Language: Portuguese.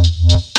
Música